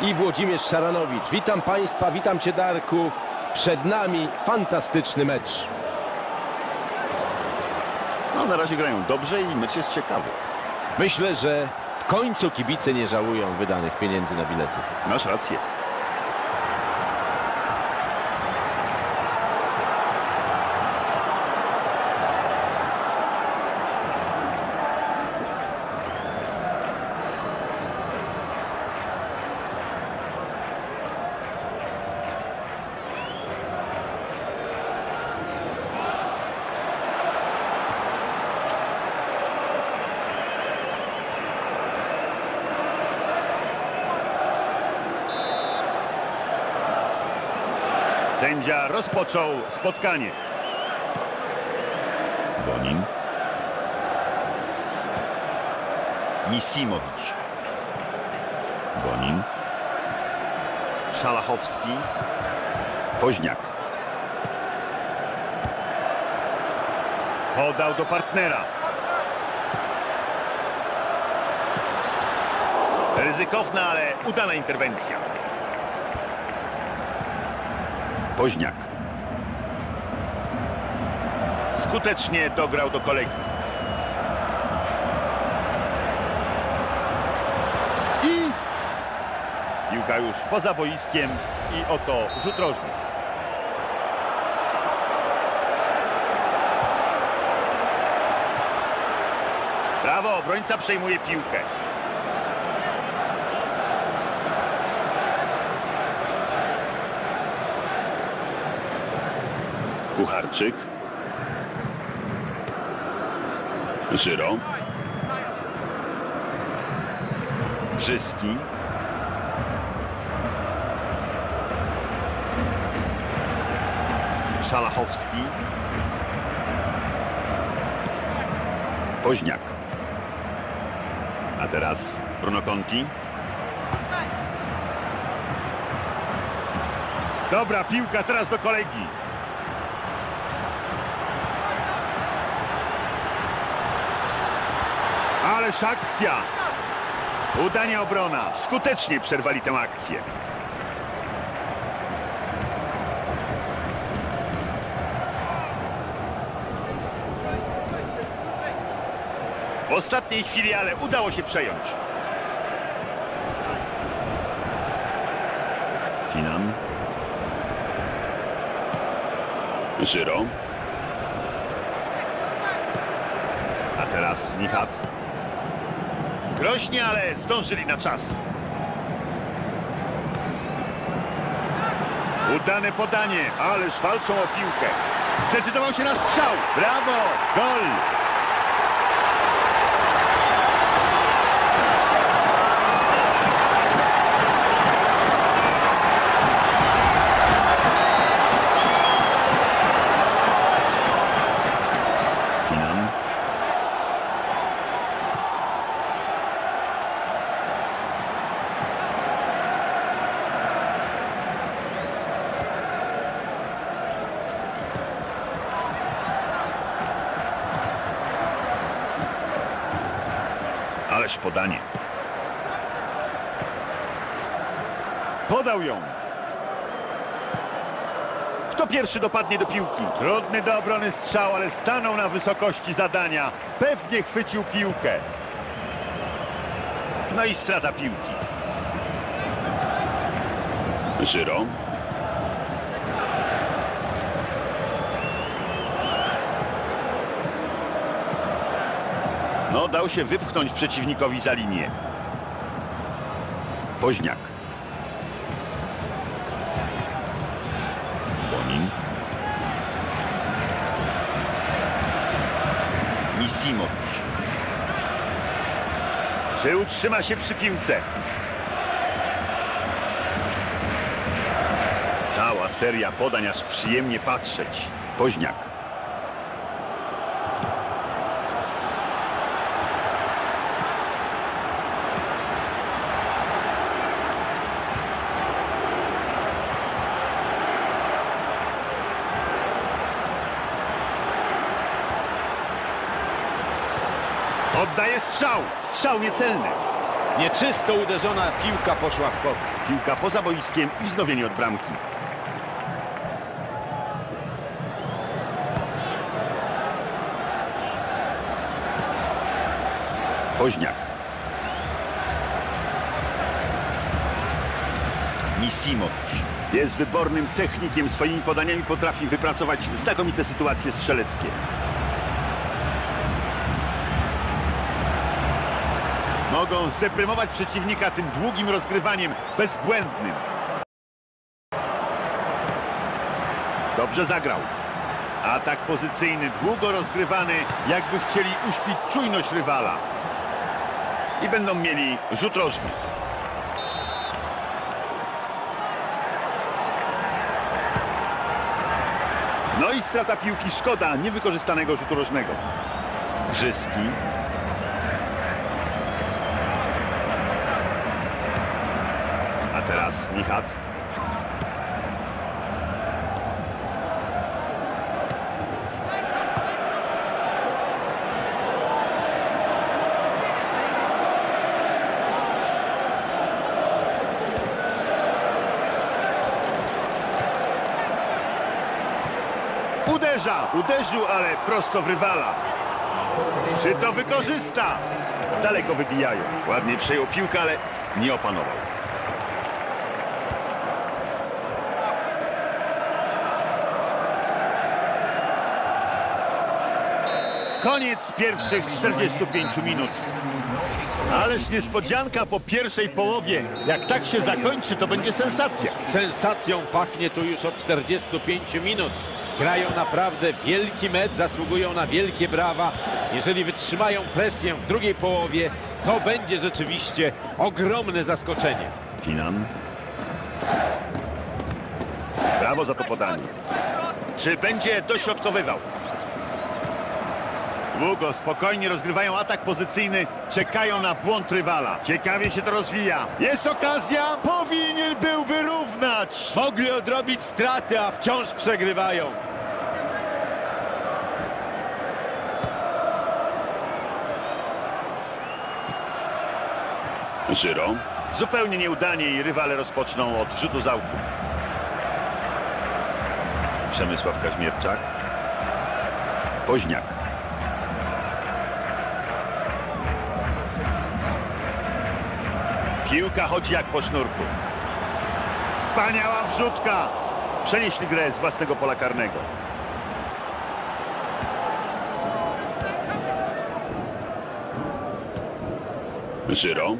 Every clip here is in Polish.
i Włodzimierz Szaranowicz. Witam Państwa, witam Cię Darku. Przed nami fantastyczny mecz. No na razie grają dobrze i mecz jest ciekawy. Myślę, że w końcu kibice nie żałują wydanych pieniędzy na bilety. Masz rację. Sędzia rozpoczął spotkanie. Bonin. Misimowicz. Bonin. Szalachowski. Poźniak. Podał do partnera. Ryzykowna, ale udana interwencja. Poźniak. Skutecznie dograł do kolegi. I piłka już poza boiskiem i oto rzut rożny. Brawo, obrońca przejmuje piłkę. Kucharczyk. Żyro. Brzyski. Szalachowski. Poźniak. A teraz Bruno Conti. Dobra piłka teraz do kolegi. Ależ akcja! Udanie obrona. Skutecznie przerwali tę akcję. W ostatniej chwili, ale udało się przejąć. Finan. Żyro. A teraz Nichat. Groźnie, ale zdążyli na czas. Udane podanie, ależ walczą o piłkę. Zdecydował się na strzał. Brawo! Gol! Ależ podanie. Podał ją. Kto pierwszy dopadnie do piłki? Trudny do obrony strzał, ale stanął na wysokości zadania. Pewnie chwycił piłkę. No i strata piłki. Żyro. No, dał się wypchnąć przeciwnikowi za linię. Poźniak. Bonin. Misimowicz. Czy utrzyma się przy piłce? Cała seria podań, aż przyjemnie patrzeć. Poźniak. Strzał. Strzał niecelny. Nieczysto uderzona piłka poszła w bok. Piłka poza boiskiem i wznowienie od bramki. Woźniak. Misimowicz. Jest wybornym technikiem, swoimi podaniami potrafi wypracować znakomite sytuacje strzeleckie. Mogą zdeprymować przeciwnika tym długim rozgrywaniem, bezbłędnym. Dobrze zagrał. Atak pozycyjny, długo rozgrywany, jakby chcieli uśpić czujność rywala. I będą mieli rzut rożny. No i strata piłki, szkoda niewykorzystanego rzutu rożnego. Grzyski. Teraz Nichat. Uderza, uderzył, ale prosto w rywala. Czy to wykorzysta? Daleko wybijają. Ładnie przejął piłkę, ale nie opanował. Koniec pierwszych 45 minut. Ależ niespodzianka po pierwszej połowie. Jak tak się zakończy, to będzie sensacja. Sensacją pachnie tu już od 45 minut. Grają naprawdę wielki mecz, zasługują na wielkie brawa. Jeżeli wytrzymają presję w drugiej połowie, to będzie rzeczywiście ogromne zaskoczenie. Finan. Brawo za to podanie. Czy będzie dośrodkowywał? Długo, spokojnie rozgrywają atak pozycyjny, czekają na błąd rywala. Ciekawie się to rozwija. Jest okazja, powinien był wyrównać. Mogli odrobić straty, a wciąż przegrywają. Żyro. Zupełnie nieudanie i rywale rozpoczną od rzutu z. Przemysław Kaźmierczak. Woźniak. Piłka chodzi jak po sznurku. Wspaniała wrzutka. Przenieśli grę z własnego pola karnego. Żyro.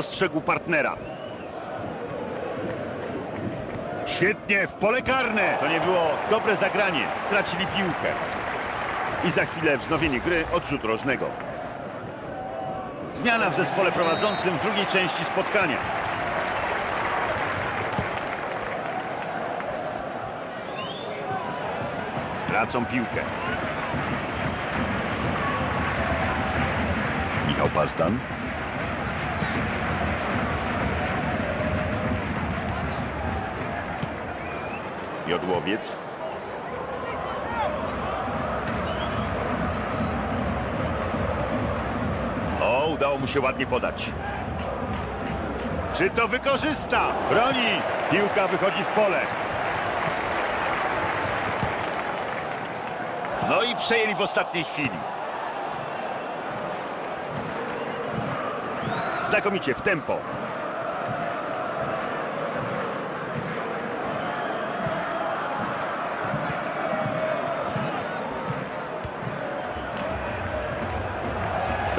Dostrzegł partnera. Świetnie, w pole karne. To nie było dobre zagranie. Stracili piłkę. I za chwilę wznowienie gry odrzut rożnego. Zmiana w zespole prowadzącym w drugiej części spotkania. Tracą piłkę. Michał Pastan. Jodłowiec. O, udało mu się ładnie podać. Czy to wykorzysta? Broni. Piłka wychodzi w pole. No i przejęli w ostatniej chwili. Znakomicie w tempo.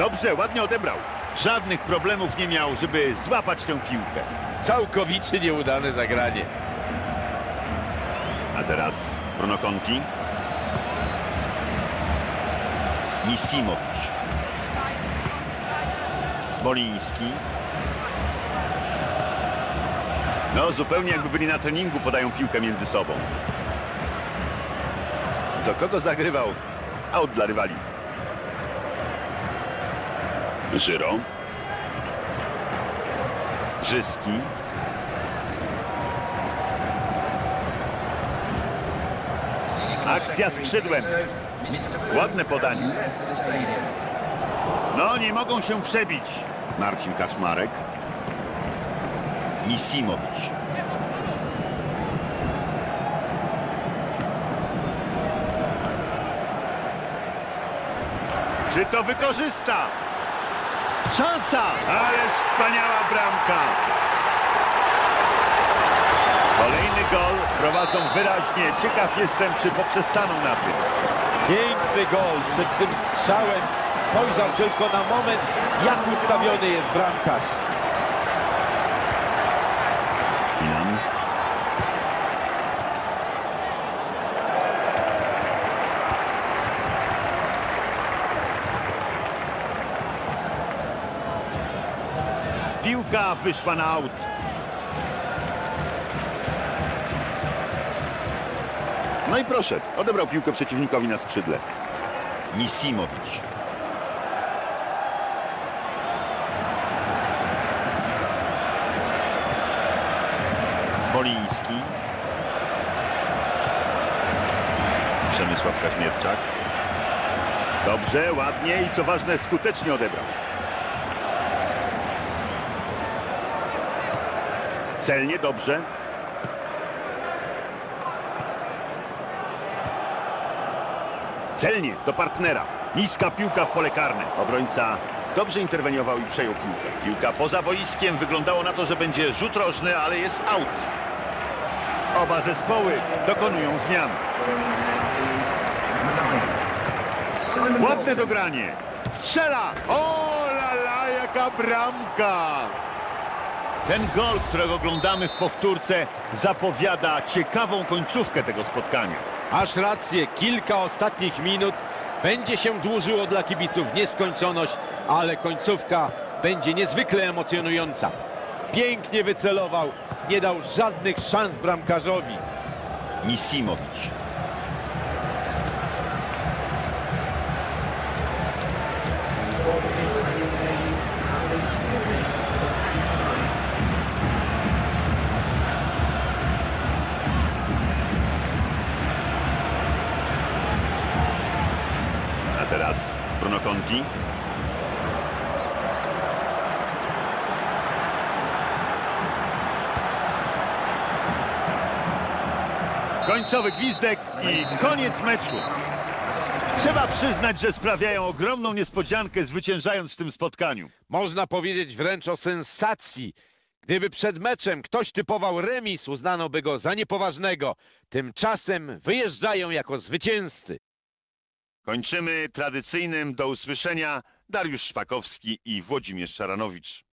Dobrze, ładnie odebrał. Żadnych problemów nie miał, żeby złapać tę piłkę. Całkowicie nieudane zagranie. A teraz Bruno Conti. Misimowicz. Smoliński. No, zupełnie jakby byli na treningu, podają piłkę między sobą. Do kogo zagrywał? Aut dla rywali. Żyro. Brzyski. Akcja skrzydłem. Ładne podanie. No, nie mogą się przebić. Marcin Kaczmarek. Misimowicz. Czy to wykorzysta? Szansa! Ależ wspaniała bramka! Kolejny gol prowadzą wyraźnie. Ciekaw jestem, czy poprzestaną na tym. Piękny gol przed tym strzałem. Spojrzał tylko na moment, jak ustawiony jest bramkarz. Piłka wyszła na aut. No i proszę, odebrał piłkę przeciwnikowi na skrzydle. Nisimowicz. Smoliński. Przemysław Kaźmierczak. Dobrze, ładnie i co ważne, skutecznie odebrał. Celnie, dobrze. Celnie, do partnera. Niska piłka w pole karne. Obrońca dobrze interweniował i przejął piłkę. Piłka poza boiskiem. Wyglądało na to, że będzie rzut rożny, ale jest out. Oba zespoły dokonują zmian. Ładne dogranie. Strzela! O la la, jaka bramka! Ten gol, którego oglądamy w powtórce, zapowiada ciekawą końcówkę tego spotkania. Aż rację, kilka ostatnich minut będzie się dłużyło dla kibiców nieskończoność, ale końcówka będzie niezwykle emocjonująca. Pięknie wycelował, nie dał żadnych szans bramkarzowi. Nisimowicz. A teraz Bruno Conti. Końcowy gwizdek i koniec meczu. Trzeba przyznać, że sprawiają ogromną niespodziankę, zwyciężając w tym spotkaniu. Można powiedzieć wręcz o sensacji. Gdyby przed meczem ktoś typował remis, uznano by go za niepoważnego. Tymczasem wyjeżdżają jako zwycięzcy. Kończymy tradycyjnym do usłyszenia Dariusz Szpakowski i Włodzimierz Szaranowicz.